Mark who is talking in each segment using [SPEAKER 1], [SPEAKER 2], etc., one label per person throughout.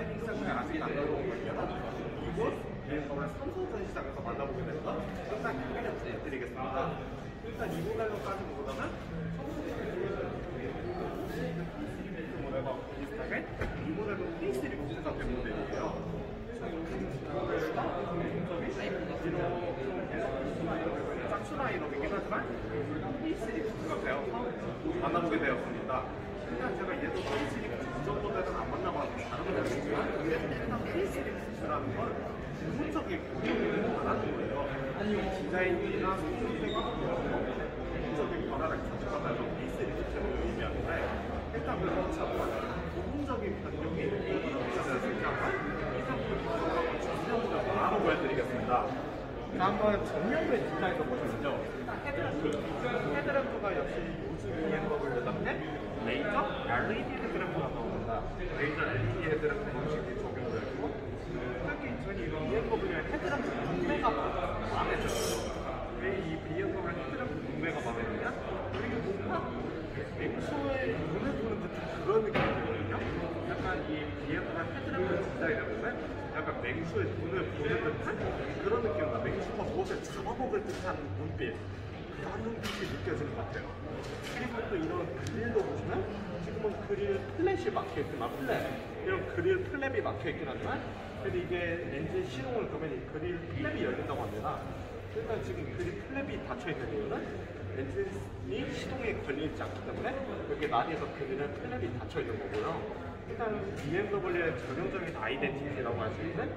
[SPEAKER 1] 드라이빙 센터에 아직 안 들어온 거예요. 이곳 BMW 3선 전시장에서 만나보게 됩니다. 일단 경기를 드리겠습니다. 일단 이 모델로까지 보다는 되어서 만나보게 되었습니다. 일단 제가 얘도 페이스리 모델은 안 만나봤는데 다른 모델이지만 일단 facelift라는 건 기본적인 변경을 안 하는 거예요. 이 디자인이나 성능적인 기본적인 변화를 가져가면서 facelift를 의미하는데 일단 그런 차원 기본적인 변경이 모든 수 있다면 이 상품을 전면으로 바로 보여드리겠습니다. 자, 한번 정면부의 디자인을 보시면요. 헤드램프. 헤드램프가 역시 요즘 BMW답게 레이저 LED 나옵니다. 레이저 헤드램프 방식이 적용되고 특히 저희 BMW의 헤드램프 분배가 마음에 들어요. 왜이 BMW 헤드램프 분배가 마음에 드냐? 이게 뭔가 맹수의 눈을 보는 듯한 그런 느낌이 들거든요. 약간 이 BMW 헤드램프 디자인을 보면 약간 맹수의 눈을 보는 듯한 그런 느낌이다. 맹수가 무엇을 잡아먹을 듯한 눈빛. 그런 눈빛이 느껴지는 것 같아요. 그리고 또 이런 그릴도 보시면 지금은 그릴 flap이 막혀있지만 flap. 이런 그릴 flap이 막혀있긴 하지만 그래도 이게 엔진 시동을 끄면 이 그릴 flap이 열린다고 합니다. 일단 지금 그릴 flap이 닫혀있는 이유는 엔진이 시동에 걸려있지 않기 때문에 여기 라디에이터 그릴은 flap이 닫혀 있는 거고요. 일단 BMW의 전형적인 아이덴티티라고 할 수 있는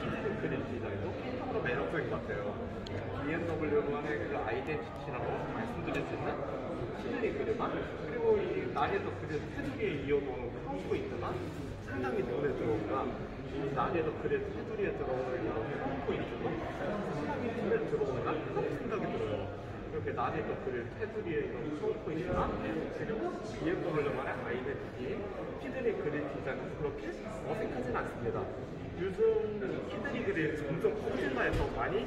[SPEAKER 1] kidney 그릴 디자인도 개인적으로 매력적인 것 같아요. BMW만의 그 아이덴티티라고 말씀드릴 수 있는 kidney 그릴만 그리고 이 라디에이터 그릴 테두리에 이어놓은 크롬 포인트가 상당히 눈에 들어오니까 이 라디에이터 그릴 테두리에 들어오는 이런 크롬 포인트도 상당히 눈에 들어오나 그런 생각이 들어요. 이렇게 라디에이터 그릴 테두리에 이런 크롬 포인트나 그리고 BMW만의 아이덴티티 히든이 그릴 디자인은 그렇게 어색하진 않습니다. 요즘 그릴 점점 해서 많이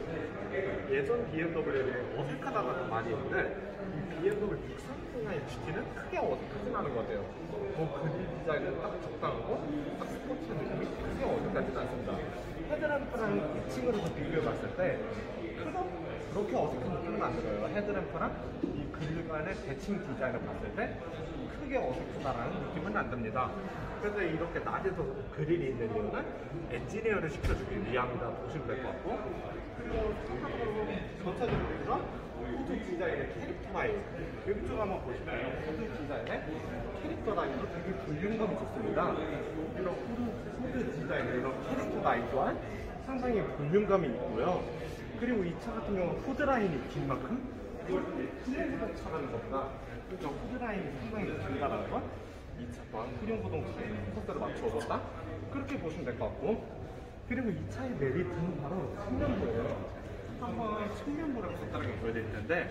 [SPEAKER 1] 예전 BMW는 어색하다가 더 많이 있는데 이 BMW 630의 GT는 크게 어색하진 않은 것 같아요. 뭐 그릴 디자인은 딱 적당하고 딱 스포츠 느낌이 크게 어색하진 않습니다. 헤드램프랑 피칭으로서 비교해 봤을 때 그렇게 어색한 느낌은 안 들어요. 헤드램프랑 이 그릴 간의 대칭 디자인을 봤을 때 크게 어색하다라는 느낌은 안 듭니다. 그래서 이렇게 라디에이터 그릴이 있는 이유는 엔진 열을 식혀주기 위함이다 보시면 될 것 같고 그리고 참고로 전체적으로 후드 디자인의 캐릭터 라인 여기 쪽 한번 보시면 후드 디자인의 캐릭터 라인도 되게 볼륨감이 좋습니다. 이런 후드, 디자인의 이런 캐릭터 라인 또한 상당히 볼륨감이 있고요. 그리고 이 차 같은 경우는 후드 라인이 긴 만큼 이걸 후륜구동 차라는 것보다 그죠 후드 라인이 상당히 길다라는 건이차 또한 후륜구동 차의 속도를 맞춰줬다 그렇게 보시면 될 것 같고 그리고 이 차의 메리트는 바로 측면부예요. 한번 측면부를 간단하게 보여드릴 텐데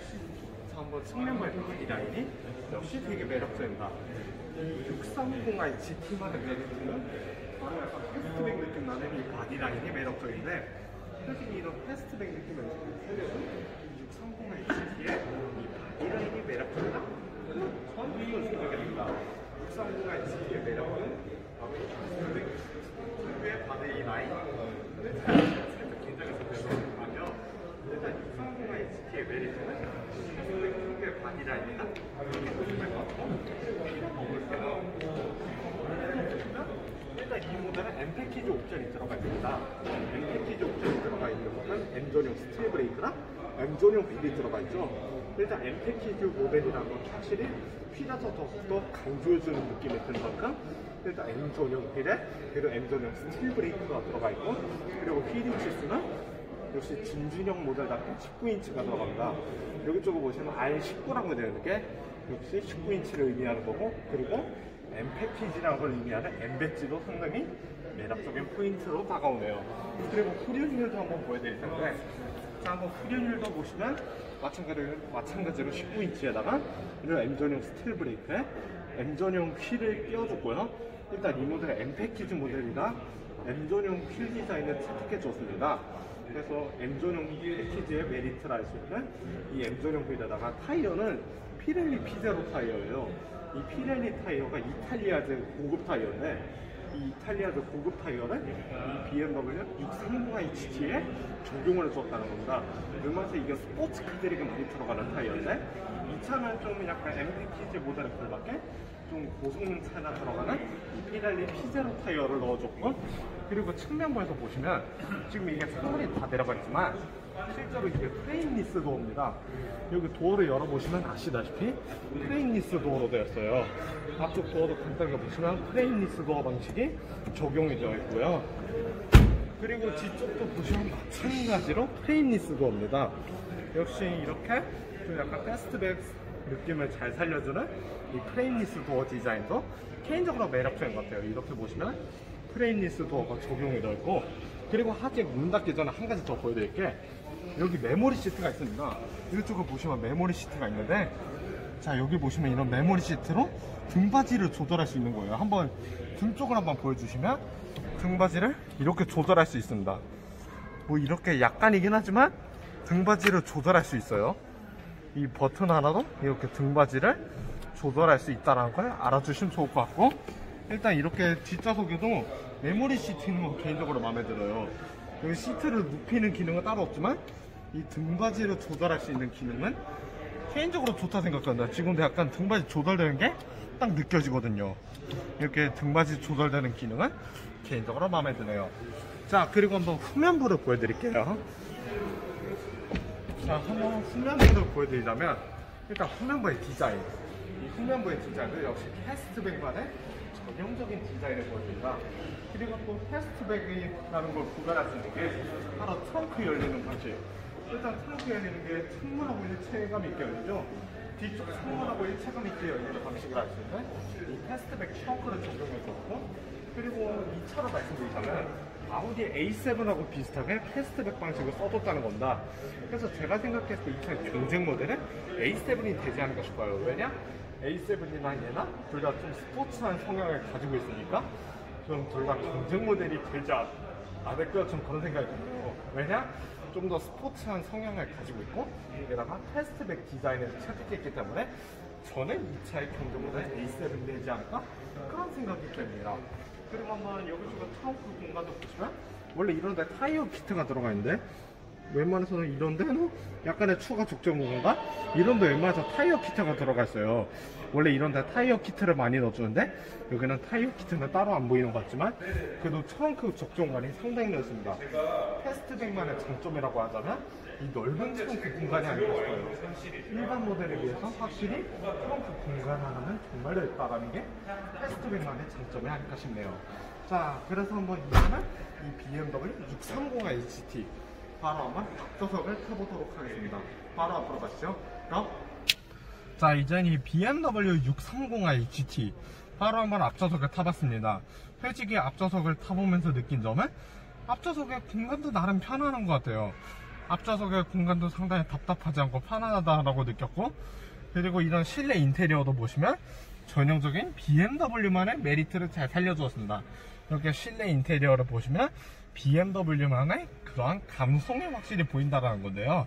[SPEAKER 1] 자 한번 측면부의 바디 라인이 역시 되게 매력적입니다. 이 630i GT만의 메리트는 바로 약간 fastback 느낌 나는 이 바디 라인이 매력적인데 솔직히 이런 fastback 느낌을 살려는 630i GT의 이 바디 라인이 매력적이다? 저는 이걸 생각이 됩니다. 630i GT의 매력은 바로 이 fastback 특유의 바디 라인 살짝 긴장해서 배워보면 일단 630i GT의 메리트는 fastback 특유의 바디 라인이다? 이렇게 보시면 될 것 같고 이런 먹을 때는 일단 이 모델은 M 패키지 옵션이 들어가 있습니다. M 패키지 옵션이 들어가 있는 것은 M 전용 스틸 브레이크랑 M 전용 휠이 들어가 있죠. 일단 M 패키지 모델이라는 건 확실히 휠에서 더욱더 강조해주는 느낌이 드는 만큼 일단 M 전용 휠에 그리고 M 전용 스틸 브레이크가 들어가 있고 그리고 휠 인 치수는 역시 진준형 모델답게 19인치가 들어갑니다. 여기 쪽을 보시면 R19라고 되어 있는 게 역시 19인치를 의미하는 거고 그리고 M 패키지라는 걸 의미하는 M 배지도 상당히 매력적인 포인트로 다가오네요. 그리고 후륜휠도 한번 보여드릴 텐데 자 한번 후륜휠도 보시면 마찬가지로, 마찬가지로 19인치에다가 이런 M 전용 스틸 브레이크에 M 전용 휠을 끼워줬고요. 일단 이 모델은 M 패키지 모델이라 M 전용 휠 디자인을 채택해 줬습니다. 그래서 M 전용 패키지의 메리트라 할 수 있는 이 M 전용 휠에다가 타이어는 피렐리 P Zero 타이어예요. 이 피렐리 타이어가 이탈리아제 고급 타이어인데 이 이탈리아제 고급 타이어를 이 BMW 630iGT에 적용을 해줬다는 겁니다. 그러면서 이게 스포츠카들이 많이 들어가는 타이어인데 이 차는 좀 약간 MPTG 모델에 걸맞게 좀 고성능 차가 들어가는 이 피렐리 P Zero 타이어를 넣어줬고 그리고 측면부에서 보시면 지금 이게 창문이 다 내려가 있지만 실제로 이게 frameless 도어입니다. 여기 도어를 열어보시면 아시다시피 frameless 도어로 되었어요. 앞쪽 도어도 간단하게 보시면 frameless 도어 방식이 적용이 되어 있고요. 그리고 뒤쪽도 보시면 마찬가지로 frameless 도어입니다. 역시 이렇게 좀 약간 fastback 느낌을 잘 살려주는 이 frameless 도어 디자인도 개인적으로 매력적인 것 같아요. 이렇게 보시면 frameless 도어가 적용이 되어 있고 그리고 아직 문 닫기 전에 한 가지 더 보여드릴게 여기 메모리 시트가 있습니다. 이쪽을 보시면 메모리 시트가 있는데 자 여기 보시면 이런 메모리 시트로 등받이를 조절할 수 있는 거예요. 한번 등 쪽을 한번 보여주시면 등받이를 이렇게 조절할 수 있습니다. 뭐 이렇게 약간이긴 하지만 등받이를 조절할 수 있어요. 이 버튼 하나로 이렇게 등받이를 조절할 수 있다는 걸 알아주시면 좋을 것 같고 일단 이렇게 뒷좌석에도 메모리 시트 있는 거 개인적으로 마음에 들어요. 여기 시트를 눕히는 기능은 따로 없지만 이 등받이를 조절할 수 있는 기능은 개인적으로 좋다 생각합니다. 지금도 약간 등받이 조절되는 게 딱 느껴지거든요. 이렇게 등받이 조절되는 기능은 개인적으로 마음에 드네요. 자, 그리고 한번 후면부를 보여드릴게요. 자, 한번 후면부를 보여드리자면 일단 후면부의 디자인. 이 후면부의 디자인은 역시 fastback만의 전형적인 디자인을 보여줍니다. 그리고 또 fastback이라는 걸 구별할 수 있는 게 바로 트렁크 열리는 방식. 일단 트렁크 열리는 게 창문하고 일체감 있게 열리죠. 뒤쪽 창문하고 일체감 있게 열리는 방식을 알 수 있는 이 fastback 트렁크를 적용해줬고 그리고 이 차로 말씀드리자면 아우디 A7하고 비슷하게 패스트백 방식을 써줬다는 겁니다. 그래서 제가 생각했을 때 이 차의 경쟁 모델은 A7이 되지 않을까 싶어요. 왜냐? A7이나 얘나 둘 다 좀 스포츠한 성향을 가지고 있으니까 좀 둘 다 경쟁 모델이 되지 않- 않을까 좀 그런 생각이 들어요. 왜냐? 좀 더 스포츠한 성향을 가지고 있고 게다가 패스트백 디자인에서 채택했기 때문에 저는 이 차의 경쟁 모델 A7이 되지 않을까 그런 생각이 듭니다. 그리고 한번 여기저기 트렁크 공간도 보시면 원래 이런 데 타이어 키트가 들어가 있는데 웬만해서는 이런 데는 약간의 추가 적재 공간 이런 데 웬만해서 타이어 키트가 들어가 있어요. 원래 이런 데 타이어 키트를 많이 넣어주는데 여기는 타이어 키트는 따로 안 보이는 것 같지만 그래도 트렁크 적재 공간이 상당히 넓습니다. fastback만의 장점이라고 하자면 이 넓은 트렁크 공간이 아닐까 싶어요. 일반 모델에 비해서 확실히 트렁크 공간 하나는 정말 넓다라는 게 패스트백만의 장점이 아닐까 싶네요. 자 그래서 한번 이제는 이 BMW 630i GT 바로 한번 앞좌석을 타보도록 하겠습니다. 바로 앞으로 가시죠. 그럼 자 이젠 이 BMW 630i GT 바로 한번 앞좌석을 타봤습니다. 솔직히 앞좌석을 타보면서 느낀 점은 앞좌석의 공간도 나름 편안한 것 같아요. 앞좌석의 공간도 상당히 답답하지 않고 편안하다라고 느꼈고 그리고 이런 실내 인테리어도 보시면 전형적인 BMW만의 메리트를 잘 살려주었습니다. 이렇게 실내 인테리어를 보시면 BMW만의 그러한 감성이 확실히 보인다는 건데요.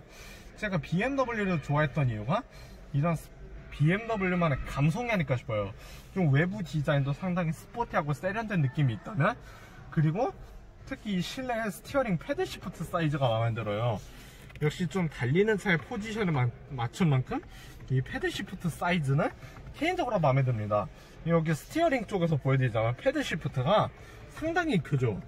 [SPEAKER 1] 제가 BMW를 좋아했던 이유가 이런 BMW만의 감성이 아닐까 싶어요. 좀 외부 디자인도 상당히 스포티하고 세련된 느낌이 있다면 그리고 특히 이 실내 steering paddle shift 사이즈가 마음에 들어요. 역시 좀 달리는 차의 포지션에 마- 맞춘 만큼 이 paddle shift 사이즈는 개인적으로 마음에 듭니다. 여기 steering 쪽에서 보여드리자면 paddle shift가 상당히 크죠.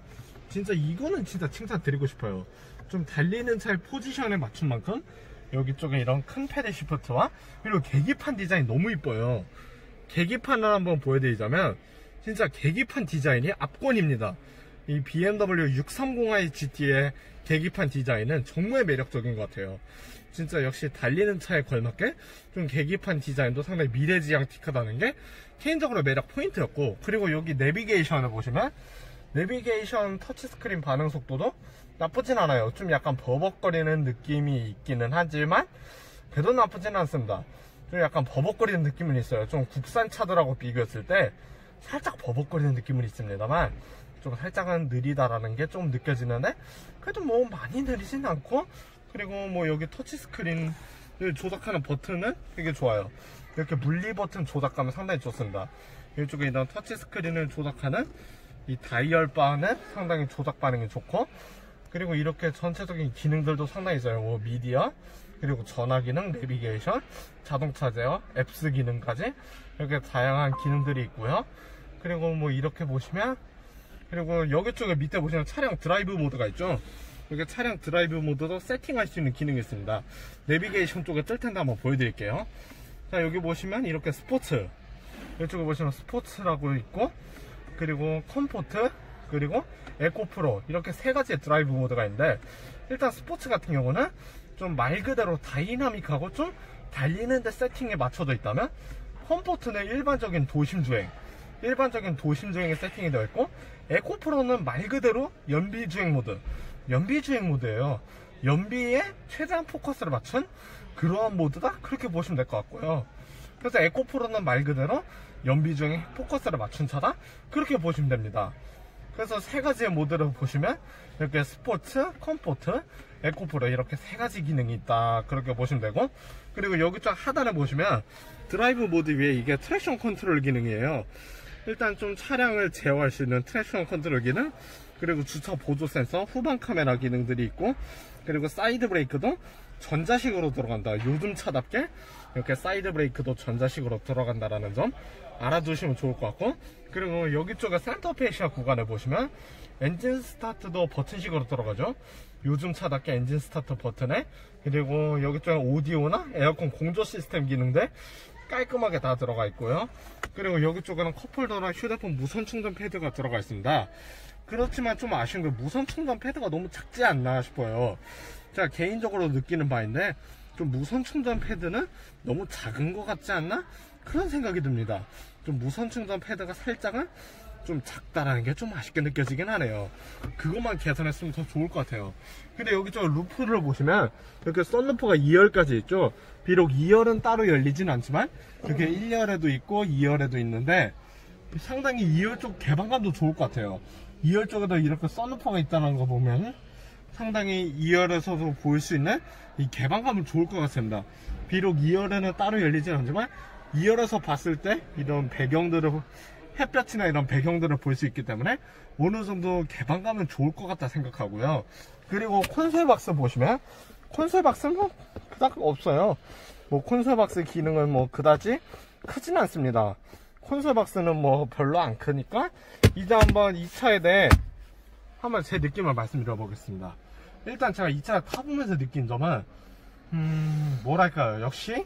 [SPEAKER 1] 진짜 이거는 진짜 칭찬 드리고 싶어요. 좀 달리는 차의 포지션에 맞춘 만큼 여기 쪽에 이런 큰 paddle shift와 그리고 계기판 디자인 너무 이뻐요. 계기판을 한번 보여드리자면 진짜 계기판 디자인이 압권입니다. 이 BMW 630i GT의 계기판 디자인은 정말 매력적인 것 같아요. 진짜 역시 달리는 차에 걸맞게 좀 계기판 디자인도 상당히 미래지향틱하다는 게 개인적으로 매력 포인트였고 그리고 여기 내비게이션을 보시면 내비게이션 터치스크린 반응 속도도 나쁘진 않아요. 좀 약간 버벅거리는 느낌이 있기는 하지만 그래도 나쁘진 않습니다. 좀 약간 버벅거리는 느낌은 있어요. 좀 국산 차들하고 비교했을 때 살짝 버벅거리는 느낌은 있습니다만 좀 살짝은 느리다라는 게 좀 느껴지는데 그래도 뭐 많이 느리진 않고 그리고 뭐 여기 터치스크린을 조작하는 버튼은 되게 좋아요. 이렇게 물리 버튼 조작감은 상당히 좋습니다. 이쪽에 있는 터치 스크린을 조작하는 이 다이얼 바는 상당히 조작 반응이 좋고 그리고 이렇게 전체적인 기능들도 상당히 좋아요. 뭐 미디어 그리고 전화 기능, 내비게이션, 자동차 제어, apps 기능까지 이렇게 다양한 기능들이 있고요. 그리고 뭐 이렇게 보시면 그리고 여기 쪽에 밑에 보시면 차량 드라이브 모드가 있죠. 이렇게 차량 드라이브 모드도 세팅할 수 있는 기능이 있습니다. 내비게이션 쪽에 뜰 텐데 한번 보여드릴게요. 자 여기 보시면 이렇게 스포츠 이쪽에 보시면 스포츠라고 있고 그리고 comfort 그리고 eco pro 이렇게 세 가지의 드라이브 모드가 있는데 일단 스포츠 같은 경우는 좀 말 그대로 다이나믹하고 좀 달리는데 세팅에 맞춰져 있다면 comfort는 일반적인 도심 주행 일반적인 도심 주행에 세팅이 되어 있고 eco pro는 말 그대로 연비 주행 모드 연비 주행 모드예요. 연비에 최대한 포커스를 맞춘 그러한 모드다? 그렇게 보시면 될 것 같고요. 그래서 eco pro는 말 그대로 연비 주행에 포커스를 맞춘 차다? 그렇게 보시면 됩니다. 그래서 세 가지의 모드를 보시면 이렇게 스포츠, comfort, eco pro 이렇게 세 가지 기능이 있다. 그렇게 보시면 되고 그리고 여기 쪽 하단에 보시면 드라이브 모드 위에 이게 traction control 기능이에요. 일단 좀 차량을 제어할 수 있는 traction control 기능 그리고 주차 보조 센서, 후방 카메라 기능들이 있고 그리고 사이드 브레이크도 전자식으로 들어간다. 요즘 차답게 이렇게 사이드 브레이크도 전자식으로 들어간다라는 점 알아두시면 좋을 것 같고 그리고 여기 쪽에 center fascia 구간에 보시면 엔진 스타트도 버튼식으로 들어가죠. 요즘 차답게 엔진 스타트 버튼에. 그리고 여기 쪽에 오디오나 에어컨 공조 시스템 기능들 깔끔하게 다 들어가 있고요. 그리고 여기 쪽에는 cup holder랑 휴대폰 무선 충전 패드가 들어가 있습니다. 그렇지만 좀 아쉬운 게 무선 충전 패드가 너무 작지 않나 싶어요 제가 개인적으로 느끼는 바인데 좀 무선 충전 패드는 너무 작은 것 같지 않나? 그런 생각이 듭니다. 좀 무선 충전 패드가 살짝은 좀 작다라는 게 좀 아쉽게 느껴지긴 하네요. 그것만 개선했으면 더 좋을 것 같아요. 근데 여기 저 루프를 보시면 이렇게 썬루프가 2열까지 있죠. 비록 2열은 따로 열리진 않지만 이렇게 1열에도 있고 2열에도 있는데 상당히 2열 쪽 개방감도 좋을 것 같아요. 2열 쪽에도 이렇게 썬루프가 있다는 거 보면 상당히 2열에서도 볼 수 있는 이 개방감은 좋을 것 같습니다. 비록 2열에는 따로 열리진 않지만 2열에서 봤을 때 이런 배경들을 햇볕이나 이런 배경들을 볼 수 있기 때문에 어느 정도 개방감은 좋을 것 같다 생각하고요. 그리고 콘솔 박스 보시면 콘솔 박스는 뭐 그닥 없어요. 뭐 콘솔 박스 기능은 뭐 그다지 크진 않습니다. 콘솔 박스는 뭐 별로 안 크니까 이제 한번 이 차에 대해 한번 제 느낌을 말씀드려 보겠습니다. 일단 제가 이 차 타보면서 느낀 점은 음 뭐랄까요 역시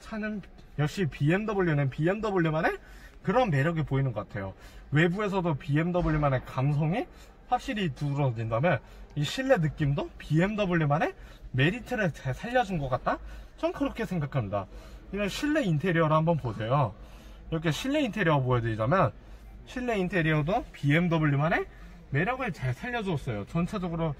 [SPEAKER 1] 차는 역시 BMW는 BMW만의 그런 매력이 보이는 것 같아요 외부에서도 BMW만의 감성이 확실히 두드러진다면 이 실내 느낌도 BMW만의 메리트를 잘 살려준 것 같다? 전 그렇게 생각합니다 이런 실내 인테리어를 한번 보세요 이렇게 실내 인테리어 보여드리자면 실내 인테리어도 BMW만의 매력을 잘 살려줬어요. 전체적으로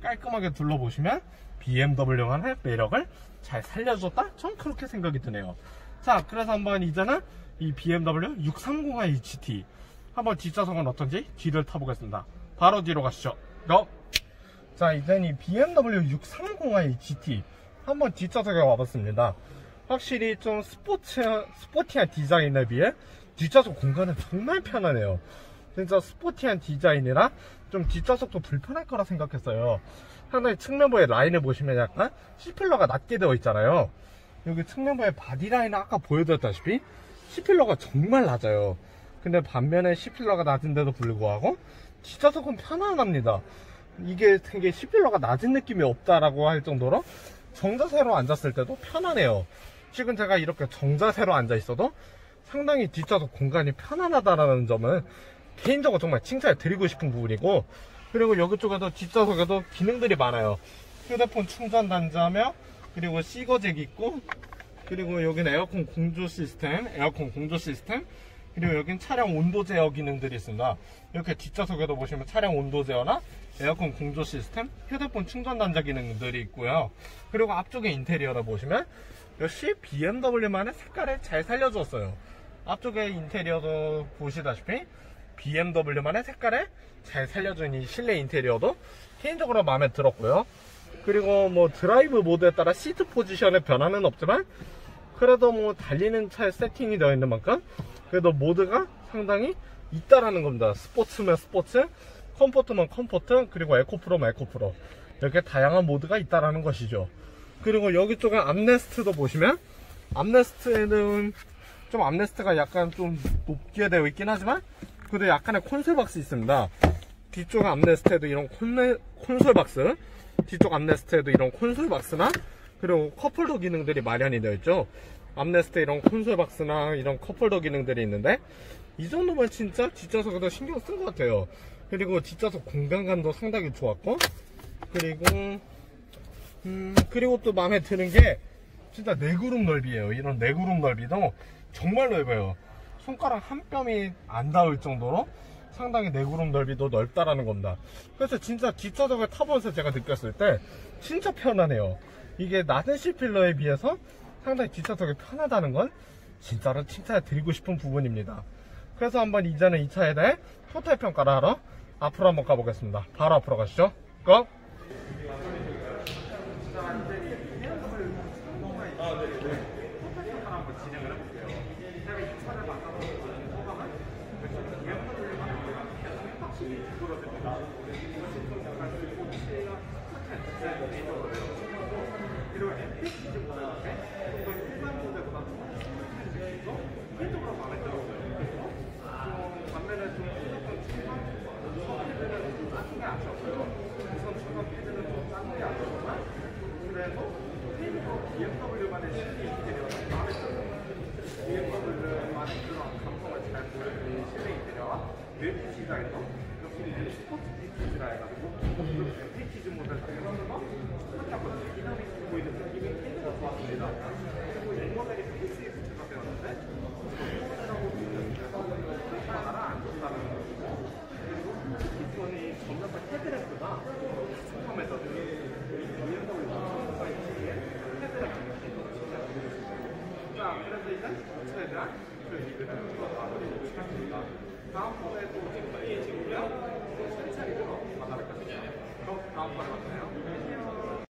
[SPEAKER 1] 깔끔하게 둘러보시면 BMW만의 매력을 잘 살려줬다? 전 그렇게 생각이 드네요. 자 그래서 한번 이제는 이 BMW 630i GT 한번 뒷좌석은 어떤지 뒤를 타보겠습니다. 바로 뒤로 가시죠. 고! 자 이제는 이 BMW 630i GT 한번 뒷좌석에 와봤습니다. 확실히 좀 스포츠, 스포티한 디자인에 비해 뒷좌석 공간은 정말 편하네요 진짜 스포티한 디자인이라 좀 뒷좌석도 불편할 거라 생각했어요. 상당히 측면부의 라인을 보시면 약간 C필러가 낮게 되어 있잖아요. 여기 측면부의 바디라인은 아까 보여드렸다시피 C필러가 정말 낮아요. 근데 반면에 C필러가 낮은데도 불구하고 뒷좌석은 편안합니다. 이게 되게 C필러가 낮은 느낌이 없다라고 할 정도로 정자세로 앉았을 때도 편하네요. 지금 제가 이렇게 정자세로 앉아 있어도 상당히 뒷좌석 공간이 편안하다라는 점은 개인적으로 정말 칭찬을 드리고 싶은 부분이고 그리고 여기 쪽에도 뒷좌석에도 기능들이 많아요. 휴대폰 충전 단자며 그리고 시거잭 있고 그리고 여기는 에어컨 공조 시스템 에어컨 공조 시스템 그리고 여긴 차량 온도 제어 기능들이 있습니다. 이렇게 뒷좌석에도 보시면 차량 온도 제어나 에어컨 공조 시스템 휴대폰 충전 단자 기능들이 있고요. 그리고 앞쪽에 인테리어를 보시면 역시 BMW만의 색깔을 잘 살려주었어요. 앞쪽에 인테리어도 보시다시피 BMW만의 색깔을 잘 살려준 이 실내 인테리어도 개인적으로 마음에 들었고요. 그리고 뭐 드라이브 모드에 따라 시트 포지션의 변화는 없지만
[SPEAKER 2] 그래도 뭐 달리는 차에 세팅이 되어 있는 만큼 그래도 모드가 상당히 있다라는 겁니다. 스포츠면 스포츠, comfort면 comfort, 그리고 eco pro면 eco pro 이렇게 다양한 모드가 있다라는 것이죠. 그리고 여기 쪽에 armrest도 보시면 armrest에는 좀 armrest가 약간 좀 높게 되어 있긴 하지만 그래도 약간의 콘솔 박스 있습니다. 뒤쪽 armrest에도 이런 콘솔 박스, 뒤쪽 armrest에도 이런 콘솔 박스나 그리고 cup holder 기능들이 마련이 되어 있죠. armrest에 이런 콘솔 박스나 이런 cup holder 기능들이 있는데 이 정도면 진짜 뒷좌석에도 신경 쓴 것 같아요. 그리고 뒷좌석 공간감도 상당히 좋았고 그리고 음, 그리고 또 마음에 드는 게 진짜 legroom 넓이에요. 이런 legroom 넓이도 정말 넓어요. 손가락 한 뼘이 안 닿을 정도로 상당히 네그룹 넓이도 넓다라는 겁니다. 그래서 진짜 뒷좌석을 타보면서 제가 느꼈을 때 진짜 편하네요. 이게 낮은 C필러에 비해서 상당히 뒷좌석이 편하다는 건 진짜로 칭찬 드리고 싶은 부분입니다. 그래서 한번 이제는 이 차에 대해 토탈 평가를 하러 앞으로 한번 가보겠습니다. 바로 앞으로 가시죠. 고!
[SPEAKER 1] BMW만의 그런 감성을 잘 보여주는 실내 인테리어와 웰프 시장에 스포츠 디자인이라 해가지고 엠피티즈 모델 같은 경우는 살짝 디나믹 보이는 느낌이 굉장히 좋았습니다. 그리고 이 모델이 페이스리프트가 되었는데 이 모델하고 비교해서 페이스가 하나 안 좋다는 그래서 이제 차에 대한 그 리뷰를 마무리하도록 하겠습니다. 다음 번에 또 지금 페이지고요. 나온 것 같나요?